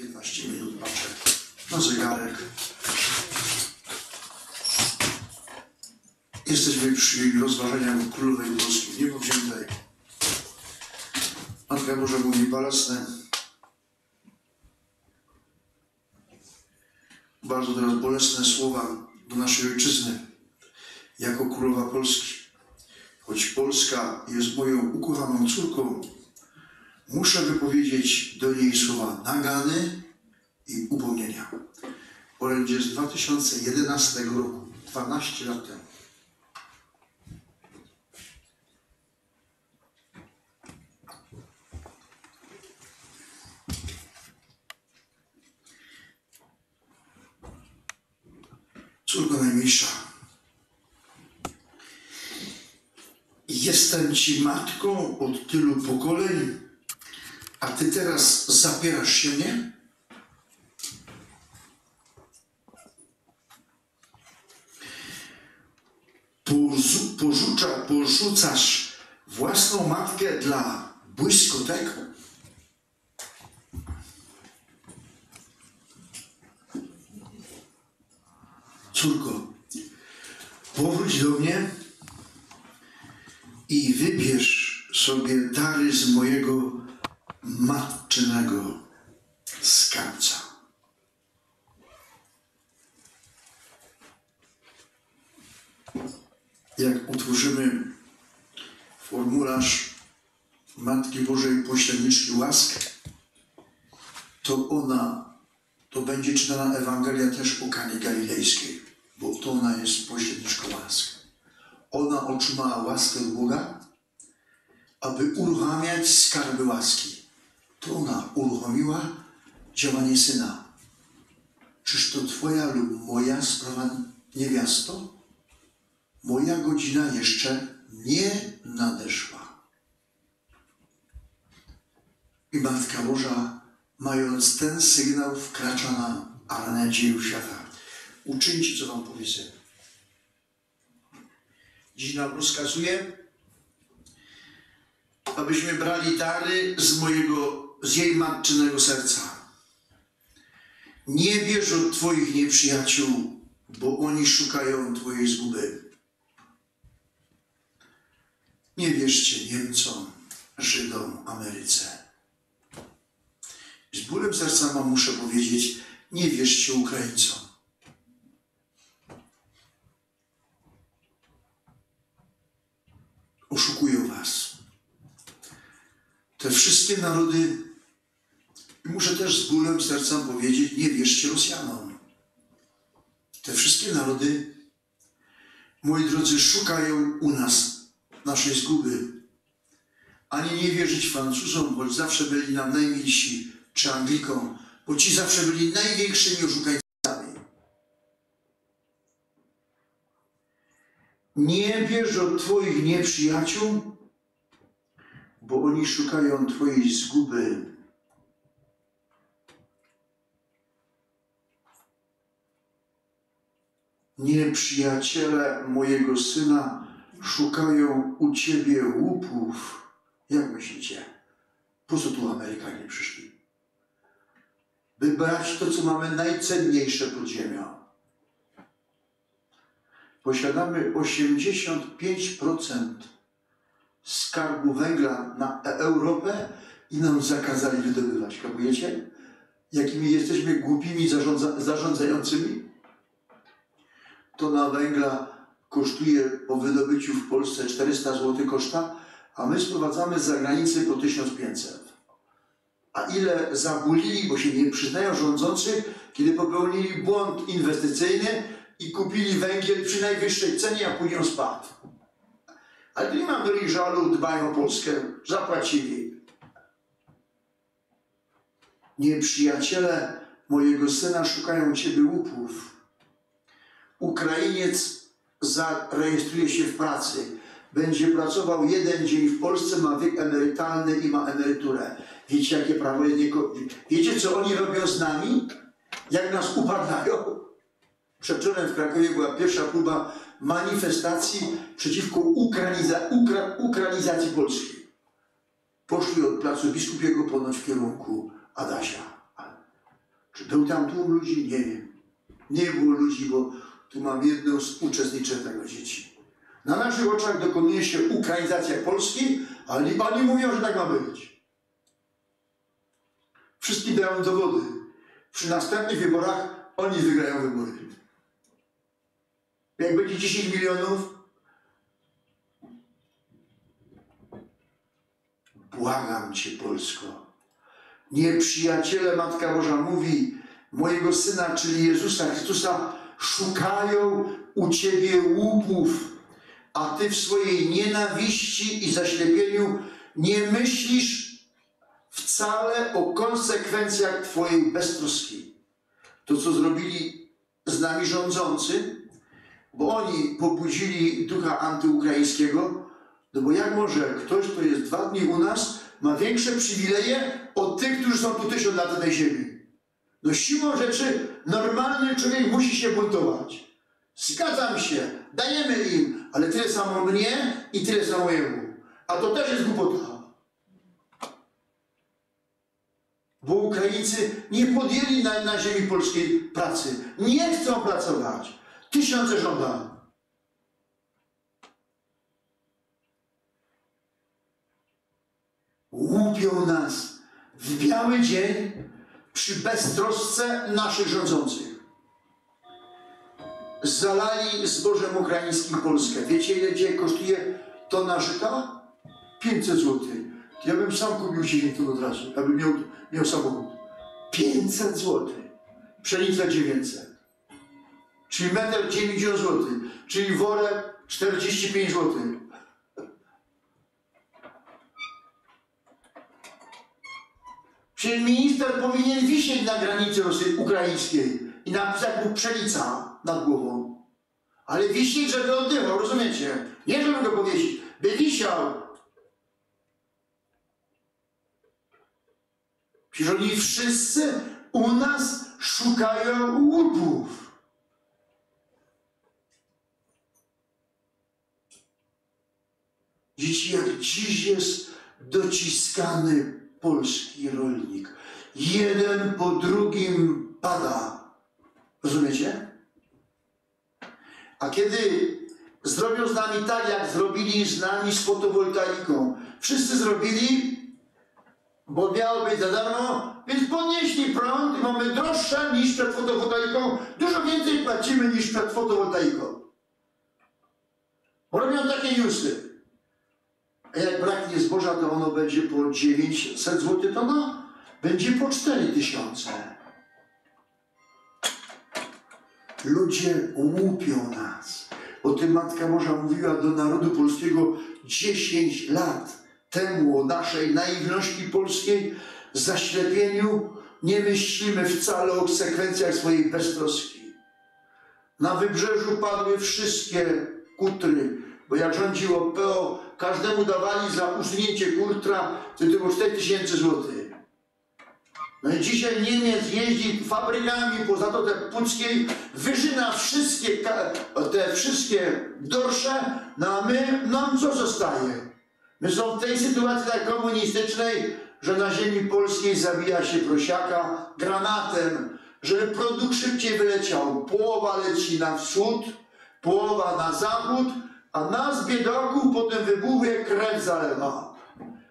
15 minut patrzę na zegarek. Jesteśmy przy rozważaniach Królowej Polski Niepowziętej. Matka Boża mówi bolesne. Bardzo teraz bolesne słowa do naszej ojczyzny jako Królowa Polski. Choć Polska jest moją ukochaną córką, muszę wypowiedzieć do niej słowa nagany i upomnienia. Orędzie z 2011 roku, 12 lat temu. Córko najmniejsza, jestem ci matką od tylu pokoleń, a ty teraz zapierasz się mnie? Porzu- Porzucza, porzucasz własną matkę dla błyskotek? Córko, powróć do mnie i wybierz sobie dary z mojego matczynego skarbca. Jak utworzymy formularz Matki Bożej Pośredniczki Łask, to ona, to będzie czytana Ewangelia też o Kanie Galilejskiej, bo to ona jest pośredniczką łask. Ona otrzymała łaskę Boga, aby uruchamiać skarby łaski. To ona uruchomiła działanie Syna. Czyż to Twoja lub moja sprawa, niewiasto? Moja godzina jeszcze nie nadeszła. I Matka Boża, mając ten sygnał, wkracza na arenę dzieł świata. Uczyńcie, co Wam powie Syn. Dziś nam rozkazuje, abyśmy brali dary z mojego, z jej matczynego serca. Nie bierz od Twoich nieprzyjaciół, bo oni szukają Twojej zguby. Nie wierzcie Niemcom, Żydom, Ameryce. Z bólem serca Wam muszę powiedzieć, nie wierzcie Ukraińcom. Oszukują Was. Te wszystkie narody, muszę też z bólem serca powiedzieć, nie wierzcie Rosjanom. Te wszystkie narody, moi drodzy, szukają u nas naszej zguby. Ani nie wierzyć Francuzom, choć zawsze byli nam najmilsi, czy Anglikom, bo ci zawsze byli największymi oszukańcami. Nie bierz od Twoich nieprzyjaciół, bo oni szukają Twojej zguby. Nieprzyjaciele mojego syna szukają u Ciebie łupów. Jak myślicie? Po co tu Amerykanie przyszli? By brać to, co mamy najcenniejsze pod ziemią. Posiadamy 85% skarbu węgla na Europę i nam zakazali wydobywać. Kapujecie? Jakimi jesteśmy głupimi zarządza, zarządzającymi? Tona węgla kosztuje po wydobyciu w Polsce 400 zł koszta, a my sprowadzamy z zagranicy po 1500. A ile zabulili, bo się nie przyznają rządzący, kiedy popełnili błąd inwestycyjny i kupili węgiel przy najwyższej cenie, a później spadł. Ale nie mam do nich żalu, dbają o Polskę, zapłacili. Nieprzyjaciele mojego syna szukają Ciebie łupów. Ukrainiec zarejestruje się w pracy. Będzie pracował jeden dzień w Polsce, ma wiek emerytalny i ma emeryturę. Wiecie, jakie prawo jest nieko... Wiecie, co oni robią z nami? Jak nas upadlają? Przedwczoraj w Krakowie była pierwsza próba manifestacji przeciwko ukrainiza... ukra... ukrainizacji Polski. Poszli od placu biskupiego ponoć w kierunku Adasia. Czy był tam tłum ludzi? Nie wiem. Nie było ludzi, bo tu mam jedno z uczestniczek dzieci. Na naszych oczach dokonuje się ukrainizacja Polski, ale oni mówią, że tak ma być. Wszystkim dają dowody. Przy następnych wyborach oni wygrają wybory. Jak będzie 10 milionów, błagam Cię, Polsko. Nieprzyjaciele Matka Boża mówi, mojego Syna, czyli Jezusa Chrystusa, szukają u Ciebie łupów, a Ty w swojej nienawiści i zaślepieniu nie myślisz wcale o konsekwencjach Twojej beztroski. To, co zrobili z nami rządzący, bo oni pobudzili ducha antyukraińskiego, no bo jak może ktoś, kto jest dwa dni u nas, ma większe przywileje od tych, którzy są tu tysiąc lat na tej ziemi? No siłą rzeczy normalny człowiek musi się buntować. Zgadzam się, dajemy im, ale tyle samo mnie i tyle samo jemu. A to też jest głupota. Bo Ukraińcy nie podjęli na, na ziemi polskiej pracy. Nie chcą pracować. Tysiące żądań. Łupią nas w biały dzień przy beztrosce naszych rządzących. Zalali zbożem ukraińskim Polskę. Wiecie, ile kosztuje tona żyta? 500 zł. Ja bym sam kupił 10 ton od razu, abym miał, miał samochód. 500 zł. Pszenica 900. Czyli metr 90 zł. Czyli worek 45 zł. Czyli minister powinien wisieć na granicy Rosji, ukraińskiej i napisać mu pszenica nad głową. Ale wisieć, żeby oddychał, rozumiecie? Nie, żeby go powiesić, by wisiał. Przecież oni wszyscy u nas szukają łupów. Dzieci, jak dziś jest dociskany polski rolnik. Jeden po drugim pada. Rozumiecie? A kiedy zrobią z nami tak, jak zrobili z nami z fotowoltaiką, wszyscy zrobili, bo miało być za darmo, więc podnieśli prąd i mamy droższe niż przed fotowoltaiką. Dużo więcej płacimy niż przed fotowoltaiką. Robią takie newsy. A jak braknie zboża, to ono będzie po 900 zł tona, będzie po 4000. Ludzie łupią nas. O tym Matka Boża mówiła do narodu polskiego 10 lat temu, o naszej naiwności polskiej, zaślepieniu. Nie myślimy wcale o konsekwencjach swojej beztroski. Na wybrzeżu padły wszystkie kutry, bo jak rządziło PO, każdemu dawali za usunięcie kurtra, to było 4 tysięcy złotych. No i dzisiaj Niemiec jeździ fabrykami po Zatoce Puckiej, wyżyna wszystkie te wszystkie dorsze, no a my, nam co zostaje? My są w tej sytuacji tak komunistycznej, że na ziemi polskiej zabija się prosiaka granatem, żeby produkt szybciej wyleciał. Połowa leci na wschód, połowa na zachód, a nas, biedaków, po tym wybuchie krew zalewa.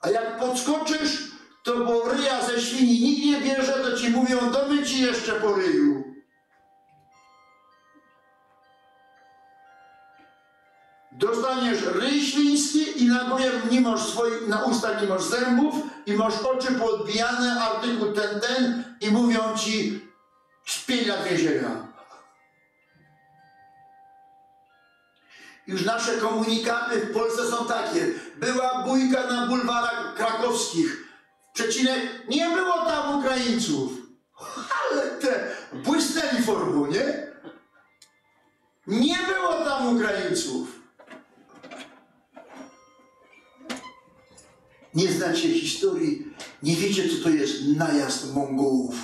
A jak podskoczysz, to bo ryja ze świni nikt nie bierze, to ci mówią, domy ci jeszcze po ryju. Dostaniesz ryj świński i na nie masz swoich, na ustach nie masz zębów i masz oczy podbijane, artykuł ten, ten i mówią ci, śpiej lat więzienia. Już nasze komunikaty w Polsce są takie. Była bójka na bulwarach krakowskich. Przecinek, nie było tam Ukraińców. Ale te błysnęli formą, nie? Nie było tam Ukraińców. Nie znacie historii, nie wiecie, co to jest najazd Mongołów,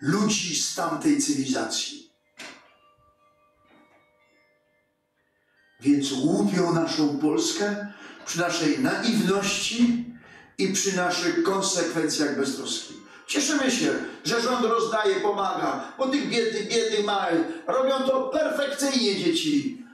ludzi z tamtej cywilizacji. Więc łupią naszą Polskę przy naszej naiwności i przy naszych konsekwencjach beztroski. Cieszymy się, że rząd rozdaje, pomaga, bo tych biednych, biednych małych robią to perfekcyjnie dzieci.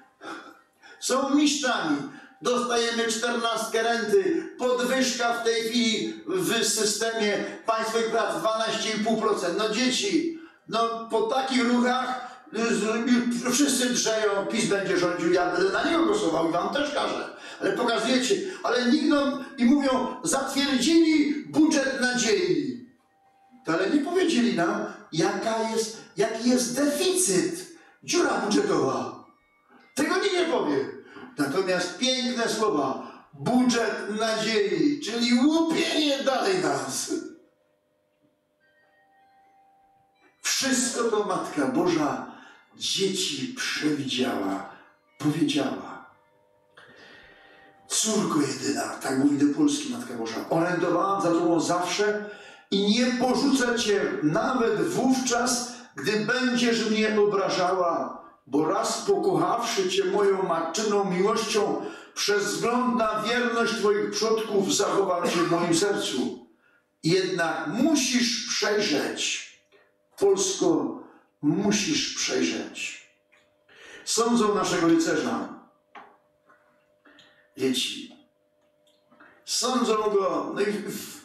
Są mistrzami. Dostajemy 14 renty, podwyżka w tej chwili w systemie państwowych prac 12,5%. No dzieci, no po takich ruchach wszyscy drzeją, PiS będzie rządził, ja będę na niego głosował i wam też każę. Ale pokazujecie, ale nikt no, i mówią, zatwierdzili budżet nadziei. To ale nie powiedzieli nam, jaka jest, jaki jest deficyt, dziura budżetowa. Tego nikt nie powie. Natomiast piękne słowa, budżet nadziei, czyli łupienie dalej nas. Wszystko to Matka Boża dzieci przewidziała, powiedziała. Córko jedyna, tak mówi do Polski Matka Boża, orędowałam za Tobą zawsze i nie porzucę Cię nawet wówczas, gdy będziesz mnie obrażała bo raz pokochawszy Cię moją matczyną miłością, przez wzgląd na wierność Twoich przodków zachowam Cię w moim sercu. Jednak musisz przejrzeć, Polsko, musisz przejrzeć. Sądzą naszego rycerza, dzieci. Sądzą go, no i w,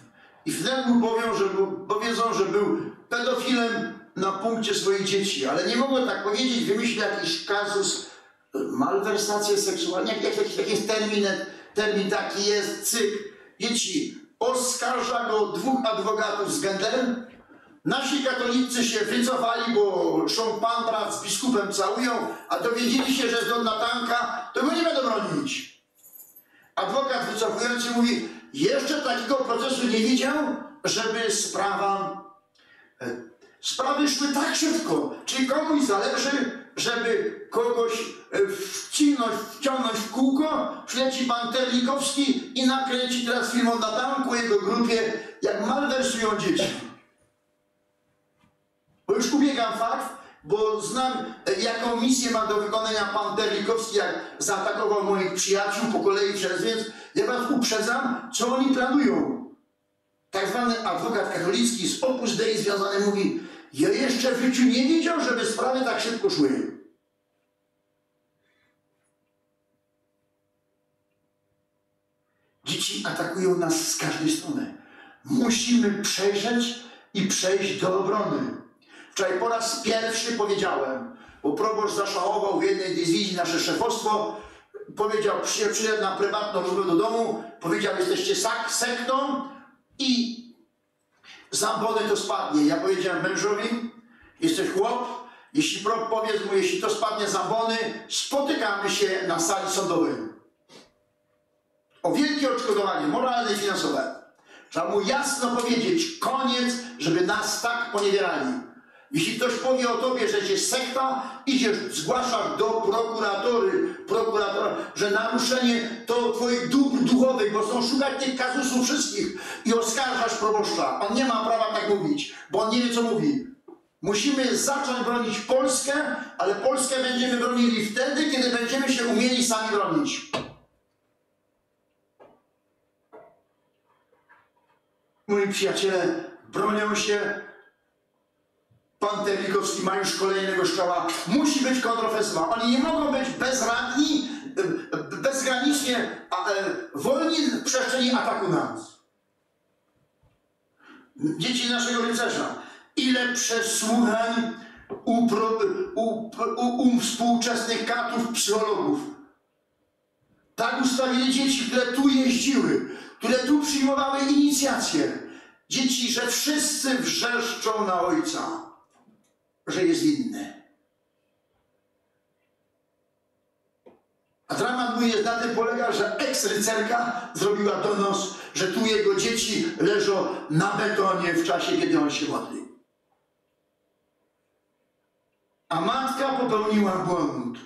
i w nęgu powią, że był, powiedzą, że był pedofilem na punkcie swoich dzieci, ale nie mogą tak powiedzieć, wymyślić jakiś kazus, malwersację seksualną, jak, jak, jak, jakiś termin, termin taki jest, cyk. Dzieci, oskarża go dwóch adwokatów z Genderem. Nasi katolicy się wycofali, bo szampan brat z biskupem całują, a dowiedzieli się, że jest na tanka, to go nie będą bronić. Adwokat wycofujący mówi, jeszcze takiego procesu nie widział, żeby sprawa e, Sprawy szły tak szybko, czyli komuś zależy, żeby kogoś e, wcinąć, wciągnąć w kółko, przyleci pan Terlikowski i nakręci teraz film o Natanku, jego grupie, jak malwersują dzieci. Bo już ubiegam fakt, bo znam, e, jaką misję ma do wykonania pan Terlikowski, jak zaatakował moich przyjaciół po kolei przez, więc ja was uprzedzam, co oni planują. Tak zwany adwokat katolicki z Opus Dei związany mówi, ja jeszcze w życiu nie widział, żeby sprawy tak szybko szły. Dzieci atakują nas z każdej strony. Musimy przejrzeć i przejść do obrony. Wczoraj po raz pierwszy powiedziałem, bo proboszcz zaszałował w jednej dywizji nasze szefostwo, powiedział, przyszedł na prywatną rozmowę do domu, powiedział, jesteście sektą i Zambony to spadnie. Ja powiedziałem mężowi, jesteś chłop, jeśli powiedz mu, jeśli to spadnie zambony, spotykamy się na sali sądowej. O wielkie odszkodowanie moralne i finansowe. Trzeba mu jasno powiedzieć, koniec, żeby nas tak poniewierali. Jeśli ktoś powie o tobie, że jesteś sekta, idziesz, zgłaszasz do prokuratury, prokuratora, że naruszenie to twoich dóbr duchowych, bo są szukać tych kazusów wszystkich i oskarżasz proboszcza. On nie ma prawa tak mówić, bo on nie wie, co mówi. Musimy zacząć bronić Polskę, ale Polskę będziemy bronili wtedy, kiedy będziemy się umieli sami bronić. Moi przyjaciele bronią się Pan Terlikowski ma już kolejnego strzała. Musi być kontrofensywa. Oni nie mogą być bezradni, bezgranicznie a, e, wolni w przestrzeni ataku na nas. Dzieci naszego rycerza. Ile przesłuchań u, u, u, u współczesnych katów, psychologów. Tak ustawili dzieci, które tu jeździły, które tu przyjmowały inicjację. Dzieci, że wszyscy wrzeszczą na ojca że jest inny. A dramat mój jest na tym polega, że eks-rycerka zrobiła donos, że tu jego dzieci leżą na betonie w czasie, kiedy on się modli. A matka popełniła błąd.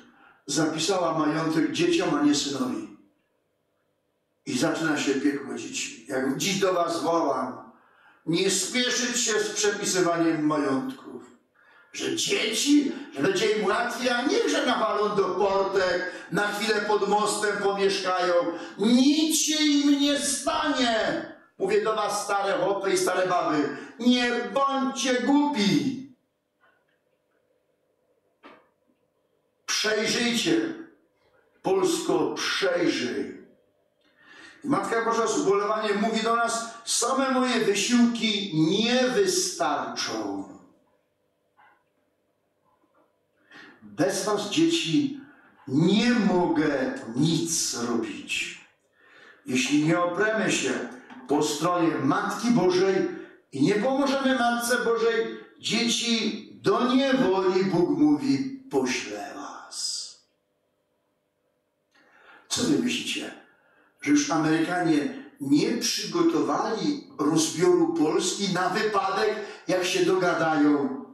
Zapisała majątek dzieciom, a nie synowi. I zaczyna się piekło dzieci. Jak dziś do was wołam, nie spieszyć się z przepisywaniem majątków że dzieci, że będzie im łatwiej, a nie, że nawalą do portek, na chwilę pod mostem pomieszkają. Nic się im nie stanie. Mówię do was, stare chłopy i stare baby, nie bądźcie głupi. Przejrzyjcie. Polsko, przejrzyj. Matka Boża z ubolewaniem mówi do nas, same moje wysiłki nie wystarczą. Bez was, dzieci, nie mogę nic robić. Jeśli nie opremy się po stronie Matki Bożej i nie pomożemy Matce Bożej, dzieci do niewoli, Bóg mówi, poślę was. Co wy myślicie? Że już Amerykanie nie przygotowali rozbioru Polski na wypadek, jak się dogadają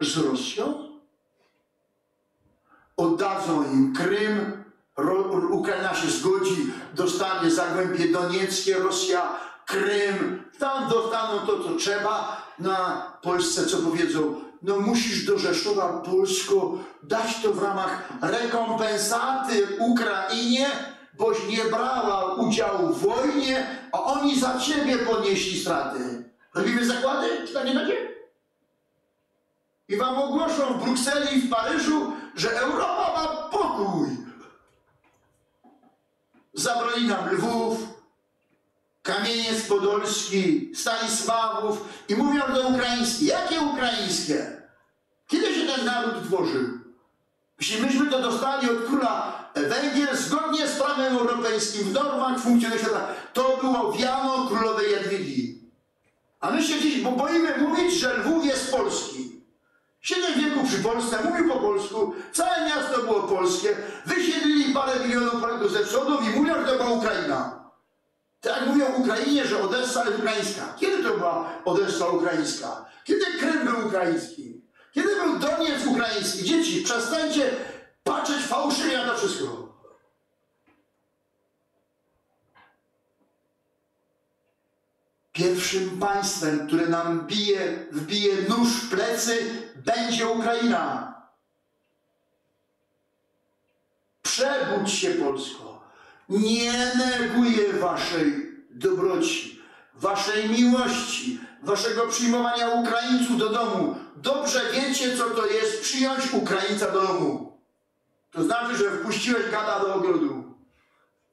z Rosją? Oddadzą im Krym, Ukraina się zgodzi, dostanie Zagłębie Donieckie, Rosja, Krym, tam dostaną to, co trzeba. Na Polsce co powiedzą? No musisz do Rzeszowa Polsko dać to w ramach rekompensaty Ukrainie, boś nie brała udziału w wojnie, a oni za ciebie ponieśli straty. Robimy zakłady? Czy tak nie będzie? I wam ogłoszą w Brukseli i w Paryżu, że Europa ma pokój. Zabrali nam Lwów, Kamieniec Podolski, Stanisławów i mówią do ukraińskie. Jakie ukraińskie? Kiedy się ten naród tworzył? Jeśli myśmy to dostali od króla Węgier zgodnie z prawem europejskim, w normach świata, to było wiano królowej Jadwigi. A my się dziś bo boimy mówić, że Lwów jest polski. Siedem wieku przy Polsce, mówił po polsku, całe miasto było polskie, wysiedlili parę milionów Polaków ze wschodu i mówią, że to była Ukraina. Tak mówią Ukrainie, że Odessa jest ukraińska. Kiedy to była Odessa ukraińska? Kiedy Krym był ukraiński? Kiedy był Doniec ukraiński? Dzieci, przestańcie patrzeć fałszywie na to wszystko. Pierwszym państwem, które nam bije, wbije nóż w plecy, będzie Ukraina. Przebudź się, Polsko. Nie neguję waszej dobroci, waszej miłości, waszego przyjmowania Ukraińców do domu. Dobrze wiecie, co to jest przyjąć Ukraińca do domu. To znaczy, że wpuściłeś gada do ogrodu.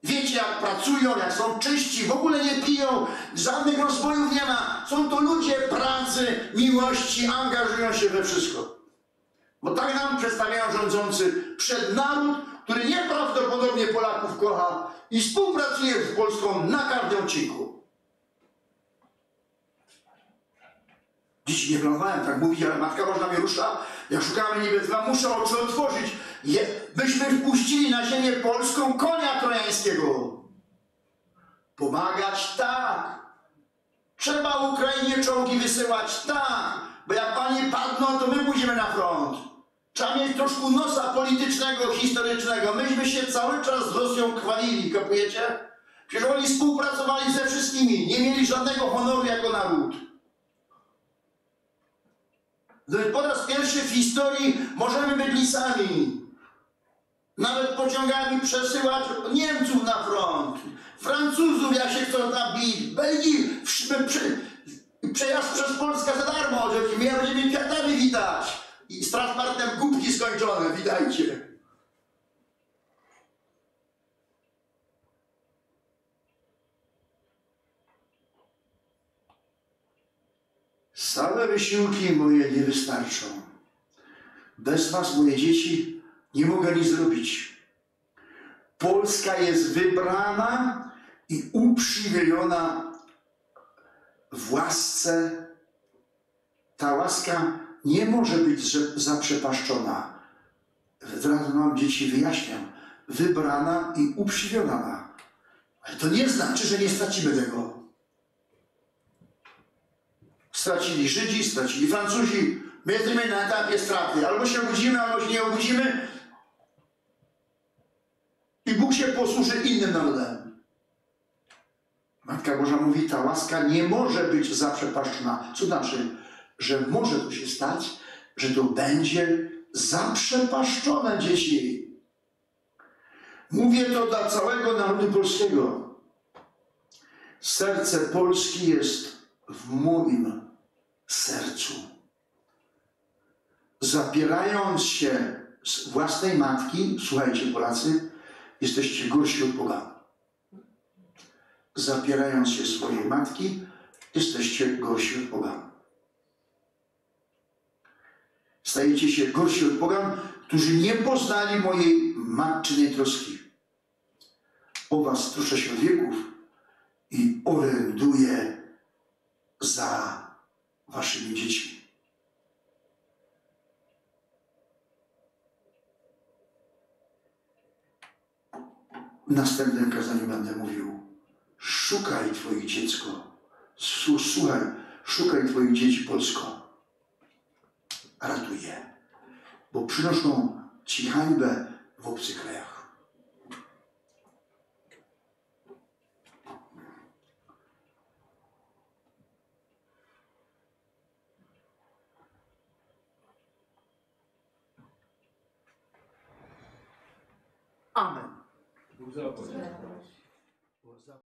Wiecie, jak pracują, jak są czyści, w ogóle nie piją, żadnych rozbojów nie ma. Są to ludzie pracy, miłości, angażują się we wszystko. Bo tak nam przedstawiają rządzący przed naród, który nieprawdopodobnie Polaków kocha i współpracuje z Polską na każdym odcinku. Dzieci nie planowałem tak mówić, ale Matka Boża mnie rusza. Jak szukamy niebieskiego, muszę oczy otworzyć. Byśmy wpuścili na ziemię polską konia trojańskiego. Pomagać tak. Trzeba Ukrainie czołgi wysyłać tak. Bo jak panie padną, to my pójdziemy na front. Trzeba mieć troszkę nosa politycznego, historycznego. Myśmy się cały czas z Rosją chwalili, kapujecie? Przecież oni współpracowali ze wszystkimi. Nie mieli żadnego honoru jako naród. No i po raz pierwszy w historii możemy być lisami. Nawet pociągami przesyłać Niemców na front. Francuzów, jak się chcą nabić. Belgii, w- prze, przejazd przez Polskę za darmo, że mnie będziemy kwiatami witać. I z transportem kubki skończone, witajcie. Same wysiłki moje nie wystarczą. Bez was, moje dzieci, nie mogę nic zrobić. Polska jest wybrana i uprzywilejona w łasce. Ta łaska nie może być zaprzepaszczona. Od razu nam dzieci wyjaśniam. Wybrana i uprzywilejona. Ale to nie znaczy, że nie stracimy tego. Stracili Żydzi, stracili Francuzi. My jesteśmy na etapie straty. Albo się obudzimy, albo się nie obudzimy. I Bóg się posłuży innym narodem. Matka Boża mówi, ta łaska nie może być zaprzepaszczona. Co znaczy, że może to się stać, że to będzie zaprzepaszczone dzieci. Mówię to dla całego narodu polskiego. Serce Polski jest w moim sercu. Zapierając się z własnej matki, słuchajcie Polacy, jesteście gorsi od pogan. Zapierając się swojej matki, jesteście gorsi od pogan. Stajecie się gorsi od pogan, którzy nie poznali mojej matczynej troski. O was troszczę się wieków i oręduję za waszymi dziećmi. Następnym kazaniu będę mówił: Szukaj Twoich dziecko. Słuchaj, szukaj Twoich dzieci Polsko. Ratuj je, bo przynoszą Ci hańbę w obcych krajach.